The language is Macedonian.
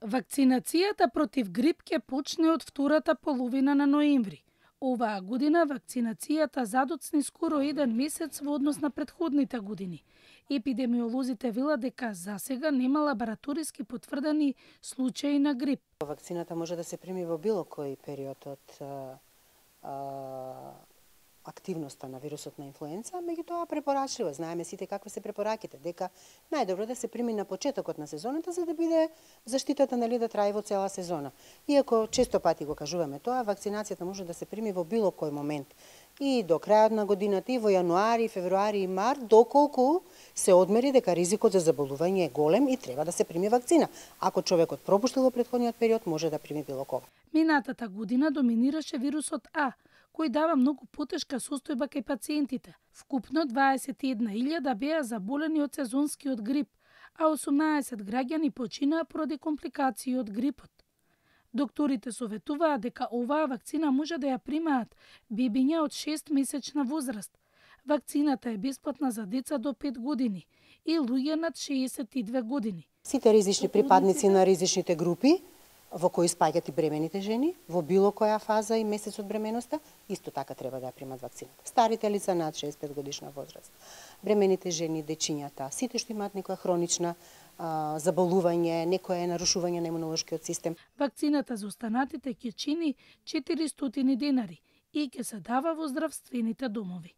Вакцинацијата против грип ќе почне од втората половина на ноември. Оваа година вакцинацијата задоцни скоро еден месец во однос на предходните години. Епидемиолозите велат дека за сега нема лабораториски потврдени случаи на грип. Вакцината може да се прими во било кој период од а, а, активноста на вирусот на инфлуенца, меѓутоа препорачливо. Знаеме сите какви се препораките, дека најдобро да се прими на почетокот на сезоната за да биде заштитата нели да трае во цела сезона. Иако често пати го кажуваме тоа, вакцинацијата може да се прими во било кој момент и до крајот на годината и во јануари, февруари и март, доколку се одмери дека ризикот за заболување е голем и треба да се прими вакцина. Ако човекот пропуштил во претходниот период, може да прими било кога. Минатата година доминираше вирусот А, кој дава многу потешка состојба кај пациентите. Вкупно 21.000 беа заболени од сезонскиот грип, а 18 граѓани починаа поради компликации од грипот. Докторите советуваат дека оваа вакцина може да ја примаат бебиња од 6 месечна возраст. Вакцината е бесплатна за деца до 5 години и луѓе над 62 години. Сите ризични припадници на ризичните групи во кои спаѓаат и бремените жени, во било која фаза и месец од бременоста, исто така треба да ја примат вакцината. Старите лица над 65 годишна возраст, бремените жени, дечињата, сите што имаат некоја хронична а, заболување, некое нарушување на имунолошкиот систем. Вакцината за останатите ќе чини 400 динари и ќе се дава во здравствените домови.